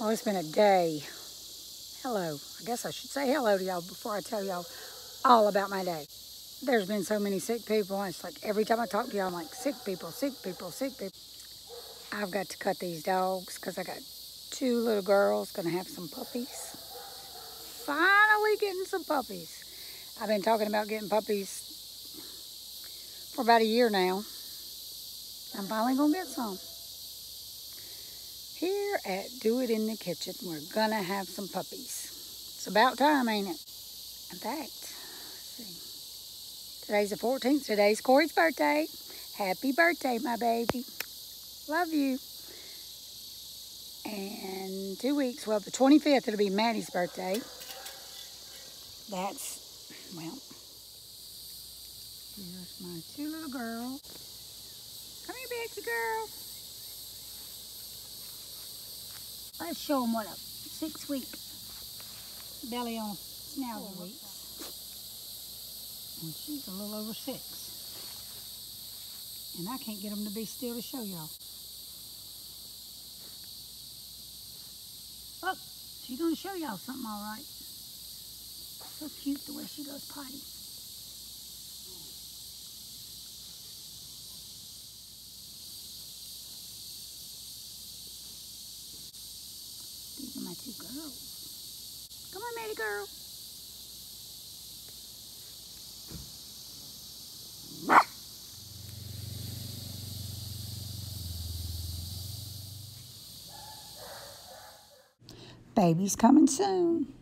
Well, it's been a day. Hello. I guess I should say hello to y'all before I tell y'all all about my day. There's been so many sick people. It's like every time I talk to y'all, I'm like, sick people, sick people, sick people. I've got to cut these dogs because I got two little girls going to have some puppies. Finally getting some puppies. I've been talking about getting puppies for about a year now. I'm finally going to get some here at Dueitt in the Kitchen. We're to have some puppies. It's about time, ain't it? In fact, see. Today's the 14th. Today's Corey's birthday. Happy birthday, my baby. Love you. And two weeks, well, the 25th, it'll be Maddie's birthday. That's, well, here's my two little girls. Come here, Betsy girl. Let's show them what a six week belly on schnauzer oh, weeks. And she's a little over six. And I can't get them to be still to show y'all. Oh, she's going to show y'all something all right. So cute the way she goes potty. Come on, Maddie girl. Baby's coming soon.